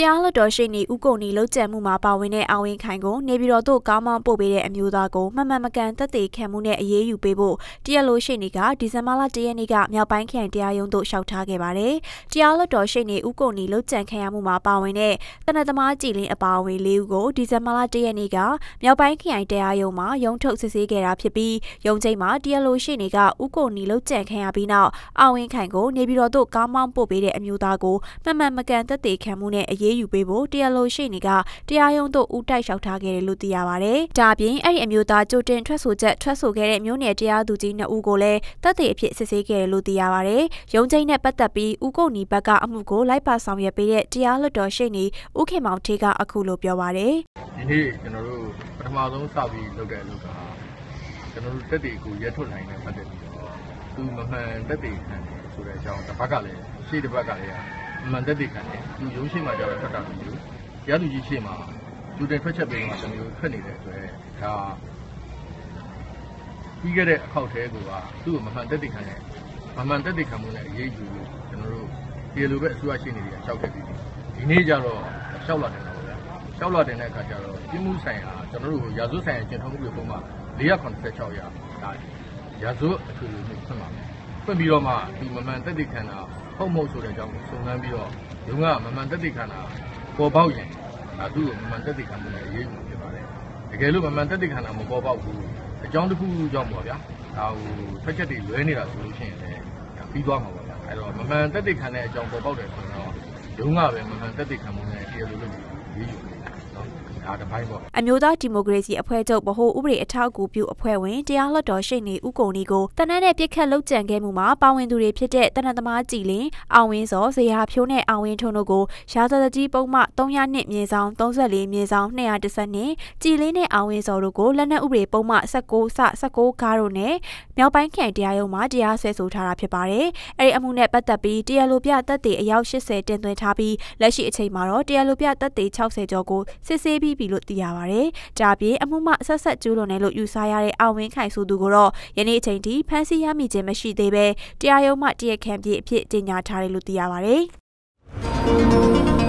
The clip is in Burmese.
တရားလွတ်တော်ရှိနေဦးကိုနီလုံးကျန်မှုမှာပါဝင်တဲ့အောင်ဝင်းခိုင်ကိုနေပြည်တော်သို့ကားမောင်းပို့ပေးတဲ့အမျိုးသားကိုမှန်မှန်မကန်သက်သေခံမှုနဲ့အရေးယူပေးဖို့တရားလိုရှိနေကဒီဇင်ဘာလ၁ရက်နေ့ကမြောက်ပိုင်းခရိုင်တရားရုံးသို့လျှောက်ထားခဲ့ပါတယ်။တရားလွတ်တော်ရှိနေဦးကိုနီလုံးကျန်ခံရမှုမှာပါဝင်တဲ့တနက်သမားကြည်လင်းအပါအဝင်၄ဦးကိုဒီဇင်ဘာလ၁ရက်နေ့ကမြောက်ပိုင်းခရိုင်တရားရုံးမှာရုံးထုတ်စစ်ဆေးခဲ့တာဖြစ်ပြီးရုံးချိန်မှာတရားလိုရှိနေကဦးကိုနီလုံးကျန်ခံရပြီးနောက်အောင်ဝင်းခိုင်ကိုနေပြည်တော်သို့ကားမောင်းပို့ပေးတဲ့အမျိုးသားကိုမှန်မှန်မကန်သက်သေခံမှုနဲ့အရေးယူပေးဖို့တရားလိုရှိနေကတရားရုံးသို့ဦးတိုက်လျှောက်ထားခဲ့တယ်လို့သိရပါဗျ။ဒါပြင်အဲ့ဒီအမျိုးသားကြိုတင်ထွက်ဆိုချက်ထွက်ဆိုခဲ့တဲ့မျိုးနယ်တရားသူကြီးနှစ်ဦးကိုလည်းတပ်သေးအဖြစ်စစ်ဆေးခဲ့တယ်လို့သိရပါဗျ။ရုံးချိန်နဲ့ပတ်သက်ပြီးဦးကိုနီဘက်ကအမှုကိုလိုက်ပါဆောင်ရွက်ပေးတဲ့တရားလွှတ်တော်ရှိနေဦးခင်မောင်ထေးကအခုလိုပြောပါတယ်။ဒီနေ့ကျွန်တော်တို့ပထမဆုံးစပြီးလုပ်တဲ့အလုပ်ကကျွန်တော်တို့တက်တေကိုရက်ထွက်နိုင်တဲ့ပတ်သက်ပြီးတော့သူမမှန်တက်တေခံတယ်ဆိုတဲ့အကြောင်းတစ်ပတ်ကလည်းရှေ့တစ်ပတ်ကလည်း မှန်တက်တေခံတယ်သူရုံးရှိမှကြတော့ထွက်တာမျိုးရသူကြီးရှေ့မှာလူတင်ထွက်ချက်ပေးမှာတစ်မျိုးထွက်နေတဲ့အတွက်ဒါပြီးခဲ့တဲ့အခောက်သေးကိုကသူ့ကိုမမှန်တက်တည်ခံတဲ့မမှန်တက်တည်ခံမှုနဲ့အရေးယူလို့ကျွန်တော်တို့ဒီလိုပဲအစိုးရရှိနေတယ်ရှောက်ခဲ့ပြီးဒီနေ့ကျတော့ရှောက်လာတယ်တော့ဗျာရှောက်လာတဲ့အခါကျတော့ပြည်မှုဆိုင်ရာကျွန်တော်တို့ရာဇဝတ်ဆိုင်ရာကျင့်ထုံးမှုတွေပုံမှန်486ရာဒါရာဇဝတ်အထူးလို့ဖွင့်ပါမယ်ဖွင့်ပြီးတော့မှဒီမမှန်တက်တည်ခံတာ ဟုတ်မဟုတ်ဆိုတဲ့အကြောင်းကိုစုံစမ်းပြီးတော့ရုံးကမမှန်တက်တည်ခံတာပေါ်ပေါက်ရင်ဒါသူ့ကိုမမှန်တက်တည်ခံမှုနဲ့အရေးယူဖြစ်ပါတယ်တကယ်လို့မမှန်တက်တည်ခံတာမပေါ်ပေါက်ဘူးအကြောင်းတစ်ခုကြောင့်ပေါ့ဗျာဒါဟိုထွက်ချက်တွေလွဲနေတာဆိုလို့ရှိရင်လည်းပြီးသွားမှာပါဗျာအဲ့တော့မမှန်တက်တည်ခံတဲ့အကြောင်းပေါ်ပေါက်တယ်ဆိုတော့ရုံးကပဲမမှန်တက်တည်ခံမှုနဲ့တရားလိုလုပ်ရေးယူ ဒါတစ်ပိုင်းပေါ့အမျိုးသားဒီမိုကရေစီအဖွဲ့ချုပ်ဗဟိုဥပဒေအထောက်အကူပြုအဖွဲ့ဝင်တရားလွှတ်တော်ရှိနေဦးကုန်နီကိုတနက်နဲ့ပြစ်ခတ်လုတ်ကြံခဲ့မှုမှာပါဝင်သူတွေဖြစ်တဲ့တနက်သမားကြည်လင်အောင်ဝင်းစောဇေဟာဖြိုးနဲ့အောင်ဝင်းထွန်းတို့ကိုရာဇသကြီးပုံမှ300နှစ်မြေဆောင်34မြေဆောင်210နှစ်ကြည်လင်းနဲ့အောင်ဝင်းစောတို့ကိုလက်နက်ဥပဒေပုံမှ19စ19ကားတို့နဲ့မြောက်ပိုင်းခရိုင်တရားရုံးမှာတရားစွဲဆိုထားတာဖြစ်ပါတယ်။အဲဒီအမှုနဲ့ပတ်သက်ပြီးတရားလိုပြတပ်တွေအယောက်80တင်သွင်းထားပြီးလက်ရှိအချိန်မှာတော့တရားလိုပြတပ်တွေ60ကျော်ကိုစစ်ဆေးပြီးပြီလို့သိရပါတယ်။ဒါပြင်အမှုမှဆက်ဆက်ကျူးလွန်တယ်လို့ယူဆရတဲ့အောင်ဝင်းခိုင်ဆိုသူကိုတော့ယနေ့အချိန်ထိဖမ်းဆီးရမိခြင်းမရှိသေးပဲတရားရုံးမှတရားခံပြေအဖြစ်ကြေညာထားတယ်လို့သိရပါတယ်။